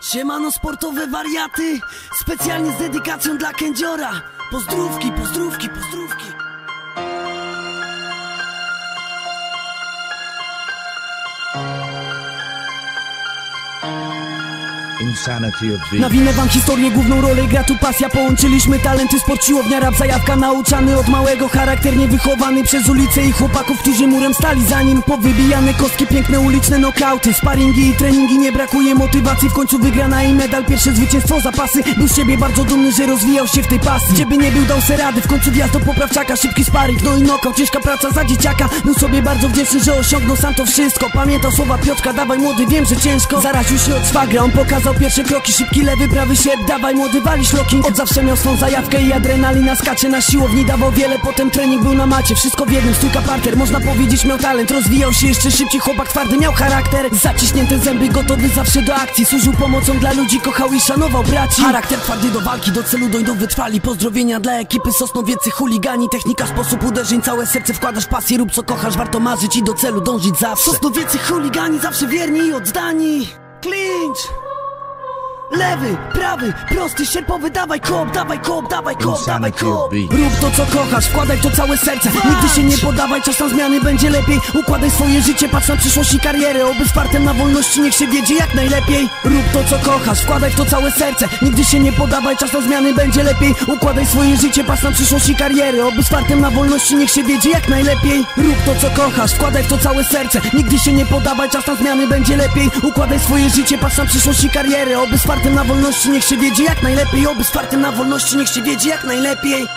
Siemano sportowe wariaty Specjalnie z dedykacją dla kędziora. Pozdrówki, pozdrówki, pozdrówki Nawinę wam historię, główną rolę gra tu pasja. Połączyliśmy talenty, sport, siłownia, rap, zajawka Nauczany od małego, charakternie wychowany Przez ulicę i chłopaków, którzy murem stali. Za nim Powybijane kostki, piękne uliczne nokauty. Sparingi i treningi, nie brakuje motywacji. W końcu wygrana i medal, pierwsze zwycięstwo, zapasy. Był z siebie bardzo dumny, że rozwijał się w tej pasji. Gdzie by nie był, dał se rady, w końcu wjazd do poprawczaka Szybki sparring, no i nokaut, ciężka praca za dzieciaka. Był sobie bardzo wdzięczny, że osiągnął sam to wszystko. Pamiętał słowa Piotrka, dawaj młody, wiem, że ciężko. Zaraził się od szwagra, on pokazał pierwsze kroki Szybki lewy, prawy sied, dawaj młody, walisz locking Od zawsze miał swą zajawkę i adrenalina skacze Na siłowni dawał wiele, potem trening był na macie. Wszystko w jednym, stójka parter, można powiedzieć miał talent. Rozwijał się jeszcze szybciej, chłopak twardy miał charakter. Zaciśnięte zęby, gotowy zawsze do akcji. Służył pomocą dla ludzi, kochał i szanował braci. Charakter twardy do walki, do celu dojdą wytrwali. Pozdrowienia dla ekipy Sosnowiecy chuligani. Technika, sposób uderzeń, całe serce wkładasz pasję. Rób co kochasz, warto marzyć i do celu dążyć zawsze. Sosnowiecy chuligani, zawsze wierni i oddani. Clinch! Lewy, prawy, prosty, sierpowy, dawaj kop, dawaj kop, dawaj kop, dawaj kop. Rób to co kochasz, wkładaj to całe serce. Nigdy się nie podawaj, czas na zmiany będzie lepiej. Układaj swoje życie, patrz na przyszłość i karierę. Oby z fartem na wolności, niech się wiedzie jak najlepiej. Rób to co kochasz, wkładaj to całe serce. Nigdy się nie podawaj, czas na zmiany będzie lepiej. Układaj swoje życie, patrz na przyszłość i karierę. Oby z fartem na wolności, niech się wiedzie jak najlepiej. Rób to co kochasz, wkładaj to całe serce. Nigdy się nie podawaj, czas na zmiany będzie lepiej. Układaj swoje życie, patrz na przyszłość i karierę. Oby z fartem na wolności, niech się wiedzie jak najlepiej. Oby z na wolności, niech się wiedzie jak najlepiej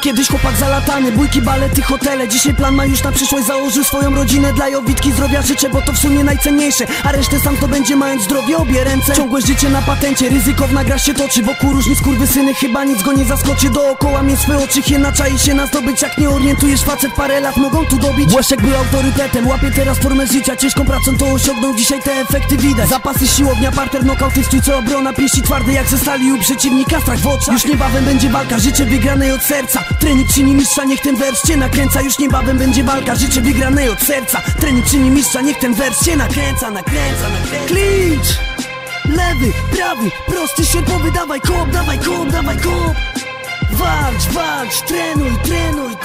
Kiedyś chłopak zalatany, bójki, balety, hotele. Dzisiaj plan ma już na przyszłość, założył swoją rodzinę Dla Jowitki zdrowia życzę, bo to w sumie najcenniejsze. A resztę sam to będzie mając zdrowie obie ręce. Ciągłe życie na patencie, ryzykowna gra się toczy. Wokół różni skurwysyny, chyba nic go nie zaskoczy. Dookoła mnie swe oczy, hiena czai się na zdobyć. Jak nie orientujesz facet, parę lat mogą tu dobić. Błaszek był autorytetem, łapie teraz formę życia. Ciężką pracą to osiągnął, dzisiaj te efekty widać. Zapasy siłownia, parter, nokauty, stójce, obrona Pięści twarde jak ze stali u przeciwnika, strach w oczach. Już niebawem będzie walka, życzę wygranej od serca Trening czyni mistrza, niech ten wers cię nakręca. Już niebawem będzie walka, życzę wygranej od serca. Trening czyni mistrza, niech ten wers cię nakręca, nakręca, nakręca. Clinch! Lewy, prawy, prosty, sierpowy, dawaj kop, dawaj kop, dawaj kop. Walcz, walcz, trenuj, trenuj